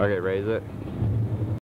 Okay, raise it.